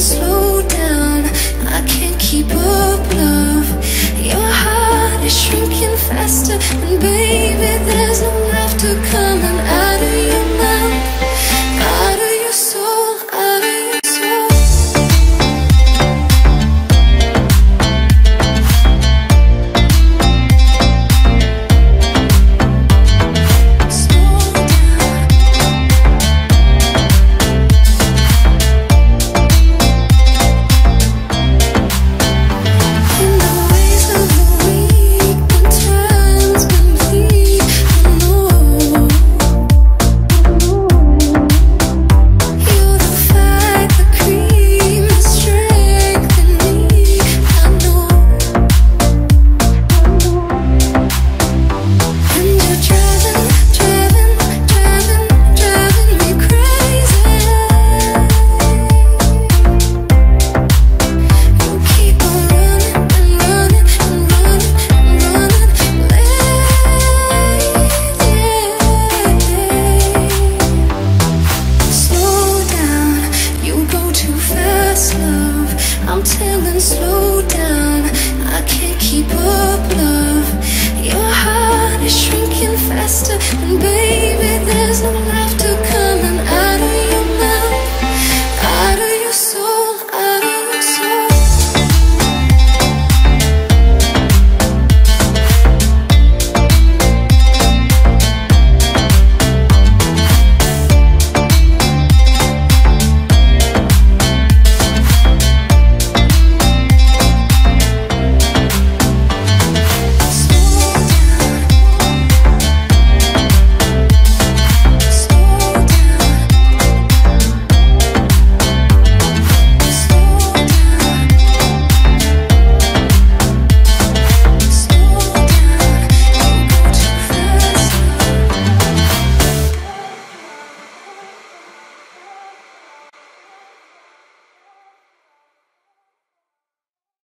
slow down. I can't keep up, love. Your heart is shrinking faster And baby I'm chilling, slow down. I can't keep up, love.